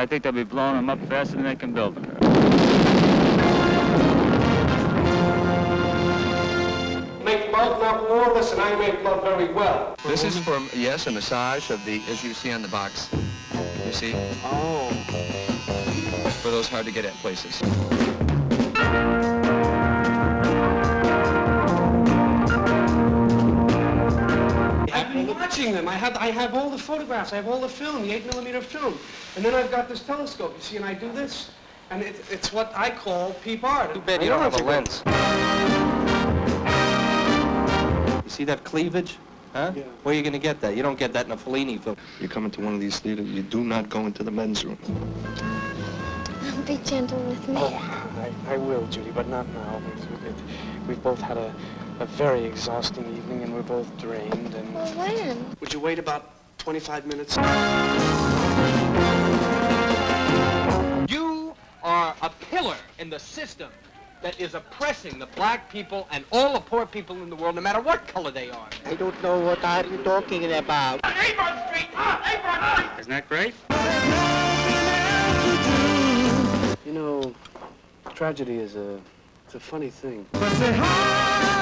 I think they'll be blowing them up faster than they can build them. Make love, not war. Listen, I make love very well. This is for, yes, a massage of the, as you see on the box. You see? Oh. For those hard to get at places. Watching them. I have, I have all the photographs. I have all the film, the 8 millimeter film. And then I've got this telescope, you see, and I do this. And it, it's what I call peep art. Too bad I you know don't have it's a good- lens. You see that cleavage? Huh? Yeah. Where are you going to get that? You don't get that in a Fellini film. You come into one of these theaters, you do not go into the men's room. Be gentle with me. Oh, I, I will, Judy, but not now. It- it- We've both had a, a very exhausting evening, and we're both drained. And Well, when? would you wait about 25 minutes? You are a pillar in the system that is oppressing the black people and all the poor people in the world, no matter what color they are. I don't know what are you talking about. Ah, Isn't that great? You know, tragedy is a, it's a funny thing. But say hi.